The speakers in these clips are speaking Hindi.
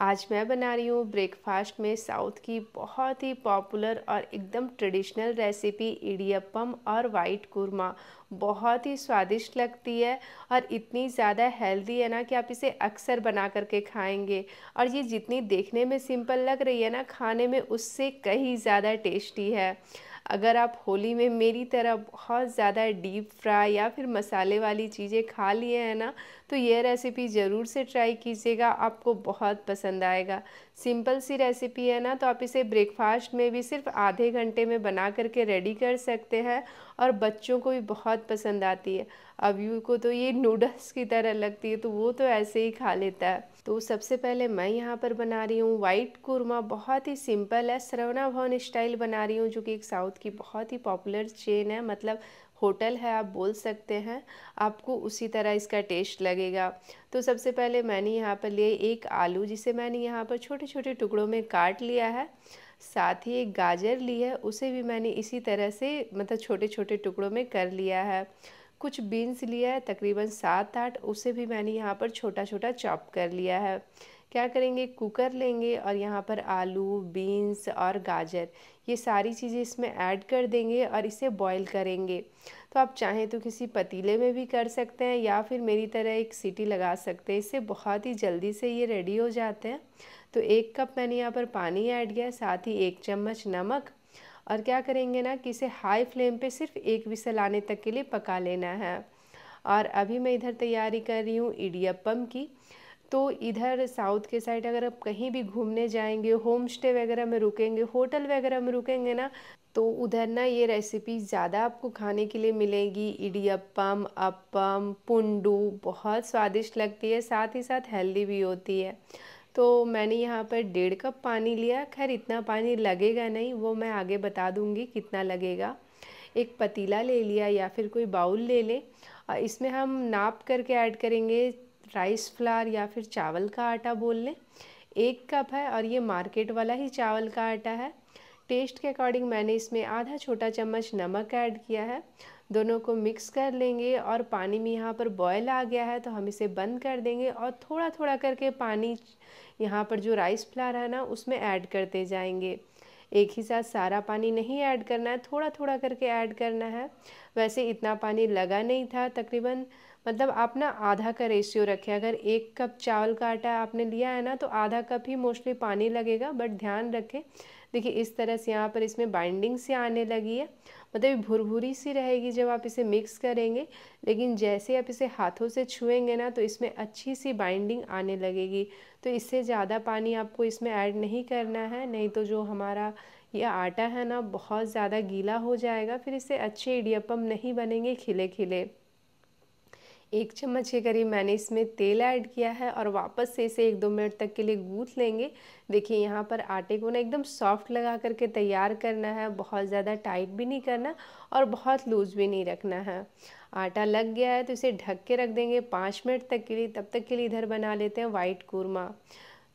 आज मैं बना रही हूँ ब्रेकफास्ट में साउथ की बहुत ही पॉपुलर और एकदम ट्रेडिशनल रेसिपी इडियप्पम और वाइट कुरमा बहुत ही स्वादिष्ट लगती है और इतनी ज़्यादा हेल्दी है ना कि आप इसे अक्सर बना करके खाएँगे। और ये जितनी देखने में सिंपल लग रही है ना, खाने में उससे कहीं ज़्यादा टेस्टी है। अगर आप होली में मेरी तरह बहुत ज़्यादा डीप फ्राई या फिर मसाले वाली चीज़ें खा लिए हैं ना तो यह रेसिपी ज़रूर से ट्राई कीजिएगा, आपको बहुत पसंद आएगा। सिंपल सी रेसिपी है ना तो आप इसे ब्रेकफास्ट में भी सिर्फ़ आधे घंटे में बना करके रेडी कर सकते हैं और बच्चों को भी बहुत पसंद आती है। अभी को तो ये नूडल्स की तरह लगती है तो वो तो ऐसे ही खा लेता है। तो सबसे पहले मैं यहाँ पर बना रही हूँ वाइट कुरमा बहुत ही सिंपल है सरवना भवन स्टाइल बना रही हूँ जो कि एक साउथ की बहुत ही पॉपुलर चेन है मतलब होटल है, आप बोल सकते हैं, आपको उसी तरह इसका टेस्ट लगेगा। तो सबसे पहले मैंने यहाँ पर लिए एक आलू, जिसे मैंने यहाँ पर छोटे छोटे टुकड़ों में काट लिया है, साथ ही एक गाजर ली है, उसे भी मैंने इसी तरह से मतलब छोटे छोटे टुकड़ों में कर लिया है। कुछ बीन्स लिया है, तकरीबन सात आठ उसे भी मैंने यहाँ पर छोटा छोटा चॉप कर लिया है। क्या करेंगे? कुकर लेंगे और यहाँ पर आलू बीन्स और गाजर। ये सारी चीज़ें इसमें ऐड कर देंगे और इसे बॉईल करेंगे। तो आप चाहें तो किसी पतीले में भी कर सकते हैं या फिर मेरी तरह एक सीटी लगा सकते हैं। इससे बहुत ही जल्दी से ये रेडी हो जाते हैं। तो एक कप मैंने यहाँ पर पानी ऐड किया साथ ही एक चम्मच नमक और क्या करेंगे ना कि इसे हाई फ्लेम पे सिर्फ़ एक विसल आने तक के लिए पका लेना है। और अभी मैं इधर तैयारी कर रही हूँ इडियप्पम की। तो इधर साउथ के साइड अगर आप कहीं भी घूमने जाएँगे होम स्टे वगैरह में रुकेंगे होटल वगैरह में रुकेंगे ना तो उधर ना ये रेसिपी ज़्यादा आपको खाने के लिए मिलेगी। इडियप्पम, अप्पम, पुंडू बहुत स्वादिष्ट लगती है, साथ ही साथ हेल्दी भी होती है। तो मैंने यहाँ पर डेढ़ कप पानी लिया। खैर, इतना पानी लगेगा नहीं, वो मैं आगे बता दूँगी कितना लगेगा। एक पतीला ले लिया या फिर कोई बाउल ले लें। और इसमें हम नाप करके ऐड करेंगे राइस फ्लार या फिर चावल का आटा बोल लें। एक कप है और ये मार्केट वाला ही चावल का आटा है। टेस्ट के अकॉर्डिंग मैंने इसमें आधा छोटा चम्मच नमक ऐड किया है। दोनों को मिक्स कर लेंगे और पानी में यहाँ पर बॉयल आ गया है तो हम इसे बंद कर देंगे और थोड़ा थोड़ा करके पानी यहाँ पर जो राइस फ्लावर है ना, उसमें ऐड करते जाएँगे। एक ही साथ सारा पानी नहीं ऐड करना है थोड़ा थोड़ा करके ऐड करना है। वैसे इतना पानी लगा नहीं था तकरीबन मतलब आप ना आधा का रेशियो रखें। अगर एक कप चावल का आटा आपने लिया है ना तो आधा कप ही मोस्टली पानी लगेगा, बट ध्यान रखें देखिए, इस तरह से यहाँ पर इसमें बाइंडिंग से आने लगी है। मतलब भुरभुरी सी रहेगी जब आप इसे मिक्स करेंगे, लेकिन जैसे आप इसे हाथों से छुएँगे ना तो इसमें अच्छी सी बाइंडिंग आने लगेगी। तो इससे ज़्यादा पानी आपको इसमें ऐड नहीं करना है, नहीं तो जो हमारा ये आटा है ना, बहुत ज़्यादा गीला हो जाएगा, फिर इससे अच्छे इडियपम नहीं बनेंगे खिले खिले एक चम्मच के करीब मैंने इसमें तेल ऐड किया है और वापस से इसे एक दो मिनट तक के लिए गूँथ लेंगे। देखिए, यहाँ पर आटे को ना एकदम सॉफ्ट लगा करके तैयार करना है, बहुत ज़्यादा टाइट भी नहीं करना और बहुत लूज़ भी नहीं रखना है। आटा लग गया है तो इसे ढक के रख देंगे, पाँच मिनट तक के लिए, तब तक के लिए इधर बना लेते हैं वाइट कूरमा।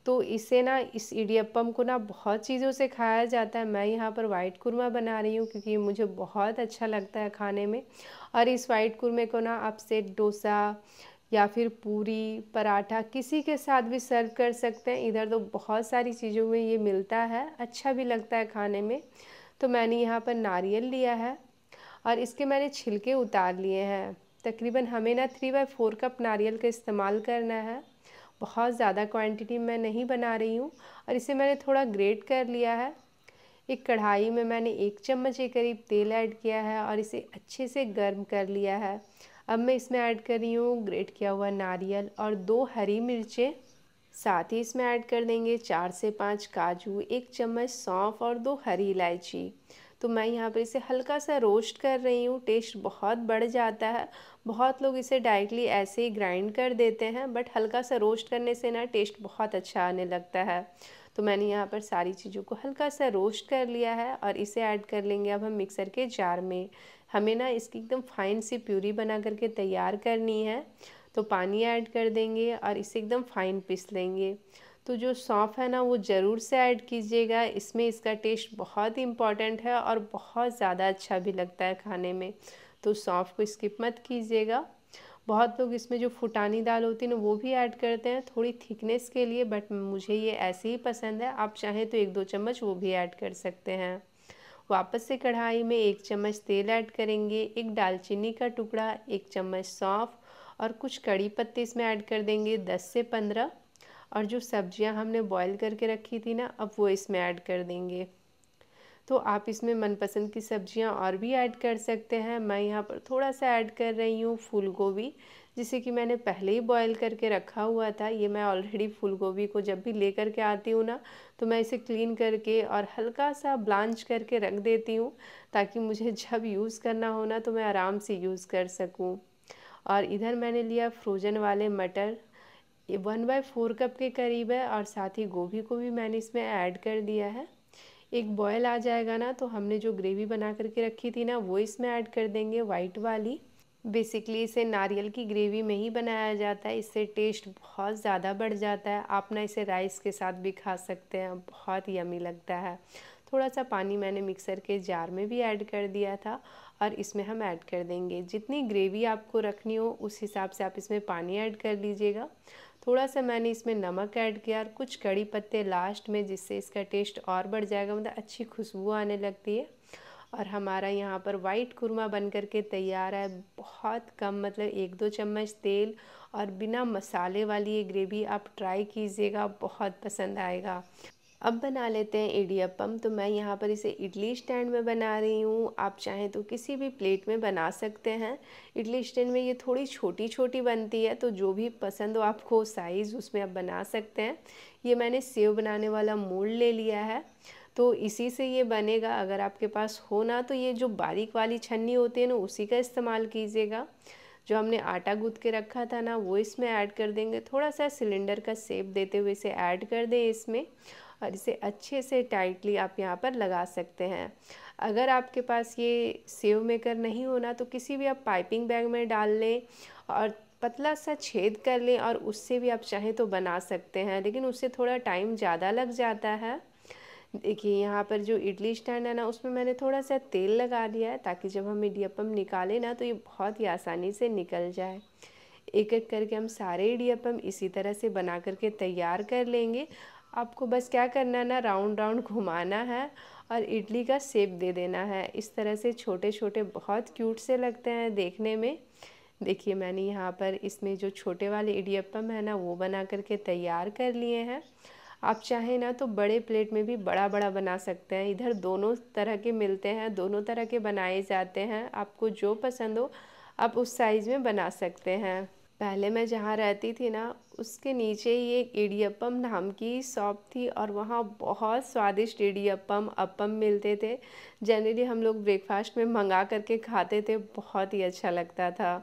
तो इसे ना, इस इडियप्पम को ना बहुत चीज़ों से खाया जाता है। मैं यहाँ पर वाइट कुरमा बना रही हूँ क्योंकि मुझे बहुत अच्छा लगता है खाने में। और इस वाइट कुरमे को ना आप सेट डोसा या फिर पूरी, पराठा किसी के साथ भी सर्व कर सकते हैं। इधर तो बहुत सारी चीज़ों में ये मिलता है अच्छा भी लगता है खाने में। तो मैंने यहाँ पर नारियल लिया है और इसके मैंने छिलके उतार लिए हैं। तकरीबन हमें ना थ्री बाई फोर कप नारियल का इस्तेमाल करना है। बहुत ज़्यादा क्वांटिटी मैं नहीं बना रही हूँ और इसे मैंने थोड़ा ग्रेट कर लिया है। एक कढ़ाई में मैंने एक चम्मच के करीब तेल ऐड किया है और इसे अच्छे से गर्म कर लिया है। अब मैं इसमें ऐड कर रही हूँ ग्रेट किया हुआ नारियल और दो हरी मिर्चें। साथ ही इसमें ऐड कर देंगे चार से पाँच काजू, एक चम्मच सौंफ और दो हरी इलायची। तो मैं यहाँ पर इसे हल्का सा रोस्ट कर रही हूँ। टेस्ट बहुत बढ़ जाता है। बहुत लोग इसे डायरेक्टली ऐसे ही ग्राइंड कर देते हैं बट हल्का सा रोस्ट करने से ना टेस्ट बहुत अच्छा आने लगता है। तो मैंने यहाँ पर सारी चीज़ों को हल्का सा रोस्ट कर लिया है और इसे ऐड कर लेंगे अब हम मिक्सर के जार में। हमें ना इसकी एकदम फाइन सी प्यूरी बना करके तैयार करनी है। तो पानी ऐड कर देंगे और इसे एकदम फाइन पीस लेंगे। तो जो सौंफ है ना, वो ज़रूर से ऐड कीजिएगा। इसमें इसका टेस्ट बहुत ही इंपॉर्टेंट है और बहुत ज़्यादा अच्छा भी लगता है खाने में। तो सौंफ को स्किप मत कीजिएगा। बहुत लोग इसमें जो फुटानी दाल होती है ना, वो भी ऐड करते हैं थोड़ी थिकनेस के लिए बट मुझे ये ऐसे ही पसंद है। आप चाहें तो एक दो चम्मच वो भी ऐड कर सकते हैं। वापस से कढ़ाई में एक चम्मच तेल ऐड करेंगे, एक दालचीनी का टुकड़ा, एक चम्मच सौंफ और कुछ कड़ी पत्ते इसमें ऐड कर देंगे, दस से पंद्रह। और जो सब्ज़ियाँ हमने बॉईल करके रखी थी ना, अब वो इसमें ऐड कर देंगे। तो आप इसमें मनपसंद की सब्ज़ियाँ और भी ऐड कर सकते हैं। मैं यहाँ पर थोड़ा सा ऐड कर रही हूँ फूल गोभी जिसे कि मैंने पहले ही बॉईल करके रखा हुआ था। ये मैं ऑलरेडी फूल गोभी को जब भी लेकर के आती हूँ ना तो मैं इसे क्लीन करके और हल्का सा ब्लांच करके रख देती हूँ, ताकि मुझे जब यूज़ करना हो ना तो मैं आराम से यूज़ कर सकूँ। और इधर मैंने लिया फ्रोजन वाले मटर। ये वन बाई फोर कप के करीब है और साथ ही गोभी को भी मैंने इसमें ऐड कर दिया है। एक बॉयल आ जाएगा ना तो हमने जो ग्रेवी बना करके रखी थी ना, वो इसमें ऐड कर देंगे वाइट वाली। बेसिकली इसे नारियल की ग्रेवी में ही बनाया जाता है, इससे टेस्ट बहुत ज़्यादा बढ़ जाता है। आप ना इसे राइस के साथ भी खा सकते हैं, बहुत यमी लगता है। थोड़ा सा पानी मैंने मिक्सर के जार में भी ऐड कर दिया था और इसमें हम ऐड कर देंगे। जितनी ग्रेवी आपको रखनी हो, उस हिसाब से आप इसमें पानी ऐड कर लीजिएगा। थोड़ा सा मैंने इसमें नमक ऐड किया और कुछ कड़ी पत्ते लास्ट में, जिससे इसका टेस्ट और बढ़ जाएगा मतलब अच्छी खुशबू आने लगती है। और हमारा यहाँ पर वाइट कुरमा बन कर के तैयार है। बहुत कम मतलब एक दो चम्मच तेल और बिना मसाले वाली ये ग्रेवी आप ट्राई कीजिएगा, बहुत पसंद आएगा। अब बना लेते हैं इडियप्पम। तो मैं यहाँ पर इसे इडली स्टैंड में बना रही हूँ। आप चाहें तो किसी भी प्लेट में बना सकते हैं। इडली स्टैंड में ये थोड़ी छोटी छोटी बनती है तो जो भी पसंद हो आपको साइज़ उसमें आप बना सकते हैं। ये मैंने सेव बनाने वाला मोल्ड ले लिया है। तो इसी से ये बनेगा। अगर आपके पास हो ना तो ये जो बारीक वाली छन्नी होती है ना, उसी का इस्तेमाल कीजिएगा। जो हमने आटा गूँथ के रखा था ना, वो इसमें ऐड कर देंगे। थोड़ा सा सिलेंडर का सेप देते हुए इसे ऐड कर दें इसमें। और इसे अच्छे से टाइटली आप यहाँ पर लगा सकते हैं। अगर आपके पास ये सेव मेकर नहीं होना तो किसी भी आप पाइपिंग बैग में डाल लें और पतला सा छेद कर लें और उससे भी आप चाहें तो बना सकते हैं, लेकिन उससे थोड़ा टाइम ज़्यादा लग जाता है। देखिए, यहाँ पर जो इडली स्टैंड है ना, उसमें मैंने थोड़ा सा तेल लगा दिया है ताकि जब हम इडियप्पम निकालें ना तो ये बहुत ही आसानी से निकल जाए। एक एक करके हम सारे इडियप्पम इसी तरह से बना करके तैयार कर लेंगे आपको बस क्या करना है ना राउंड राउंड घुमाना है और इडली का सेप दे देना है। इस तरह से छोटे छोटे बहुत क्यूट से लगते हैं देखने में। देखिए, मैंने यहाँ पर इसमें जो छोटे वाले इडियप्पम है ना, वो बना करके तैयार कर लिए हैं। आप चाहें ना तो बड़े प्लेट में भी बड़ा बड़ा बना सकते हैं। इधर दोनों तरह के मिलते हैं, दोनों तरह के बनाए जाते हैं। आपको जो पसंद हो, आप उस साइज़ में बना सकते हैं। पहले मैं जहाँ रहती थी ना, उसके नीचे ही एक इडियप्पम नाम की शॉप थी और वहाँ बहुत स्वादिष्ट इडियप्पम अपम मिलते थे। जनरली हम लोग ब्रेकफास्ट में मंगा करके खाते थे, बहुत ही अच्छा लगता था।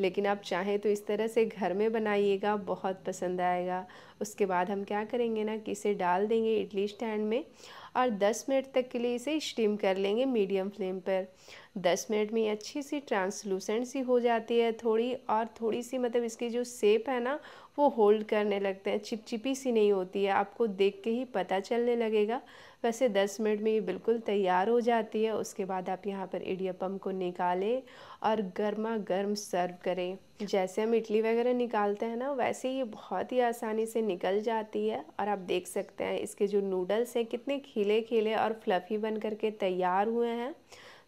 लेकिन आप चाहें तो इस तरह से घर में बनाइएगा, बहुत पसंद आएगा। उसके बाद हम क्या करेंगे ना, कि इसे डाल देंगे इडली स्टैंड में और 10 मिनट तक के लिए इसे स्टीम कर लेंगे मीडियम फ्लेम पर। 10 मिनट में अच्छी सी ट्रांसलूसेंट सी हो जाती है थोड़ी और थोड़ी सी मतलब इसकी जो सेप है ना, वो होल्ड करने लगते हैं। चिपचिपी सी नहीं होती है, आपको देख के ही पता चलने लगेगा। वैसे 10 मिनट में ये बिल्कुल तैयार हो जाती है, उसके बाद आप यहाँ पर इडियपम को निकालें और गर्मा गर्म सर्व करें। जैसे हम इडली वगैरह निकालते हैं ना, वैसे ये बहुत ही आसानी से निकल जाती है और आप देख सकते हैं इसके जो नूडल्स हैं, कितने खिले खिले और फ्लफ़ी बन करके तैयार हुए हैं।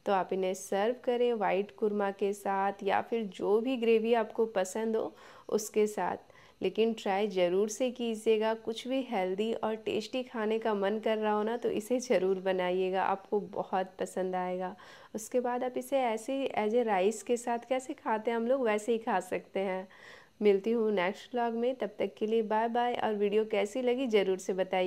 तो आप इन्हें सर्व करें वाइट कुरमा के साथ या फिर जो भी ग्रेवी आपको पसंद हो, उसके साथ। लेकिन ट्राई ज़रूर से कीजिएगा। कुछ भी हेल्दी और टेस्टी खाने का मन कर रहा हो ना तो इसे ज़रूर बनाइएगा। आपको बहुत पसंद आएगा। उसके बाद आप इसे ऐसे ही एज ए राइस के साथ कैसे खाते हैं? हम लोग वैसे ही खा सकते हैं। मिलती हूँ नेक्स्ट व्लॉग में। तब तक के लिए बाय बाय और वीडियो कैसी लगी ज़रूर से बताइए।